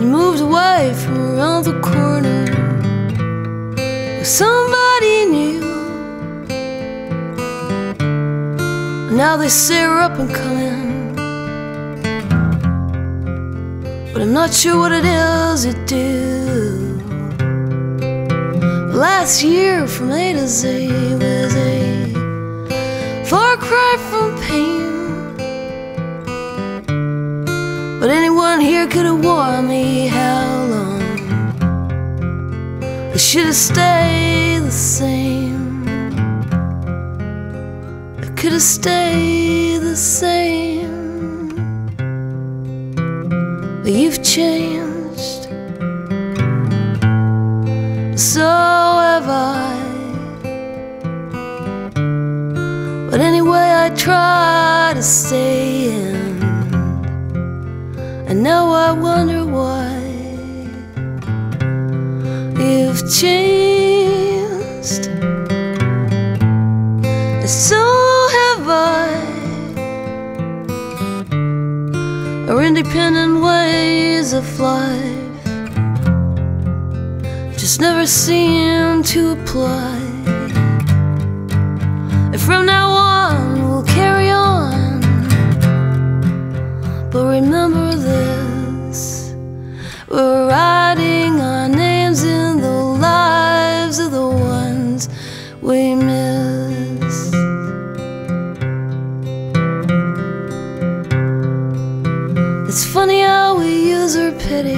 and moved away from around the corner with somebody new. Now they say we're up and coming, but I'm not sure what it is it do. Last year from A to Z was a far cry from pain. Could have warned me how long I should have stayed the same. I could have stayed the same. But you've changed. So have I. But anyway, I try to stay. And now I wonder why you've changed. So have I. Our independent ways of life just never seem to apply. And from now use our pity,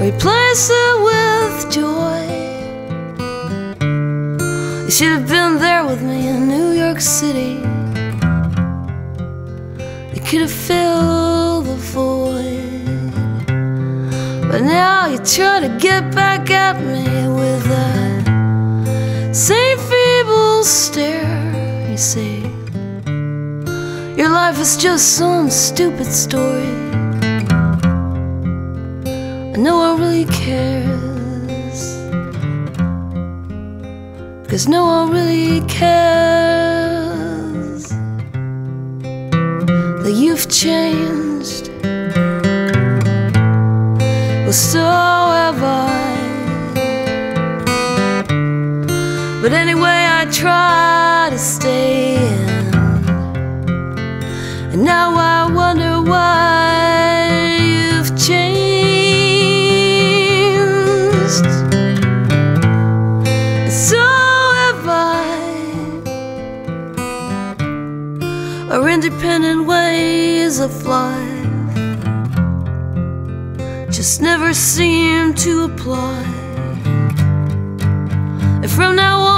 replace it with joy. You should have been there with me in New York City. You could have filled the void. But now you try to get back at me with that same feeble stare, you see. Your life is just some stupid story. No one really cares. Cause no one really cares that you've changed. Well, so have I. But anyway, I try to stay in. And now I past. So have I. Our independent ways of life just never seem to apply. And from now on,